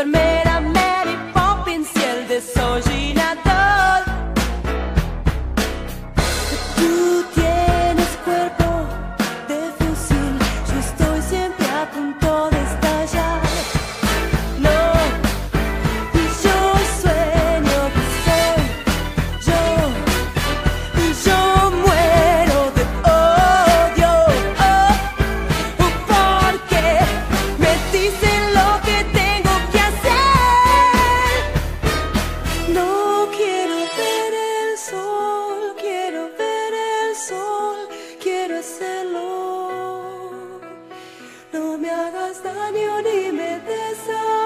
enfermera Mary Poppins y el desollinador. Tú tienes cuerpo de fusil, yo estoy siempre a punto de. No me hagas daño ni me deshagas.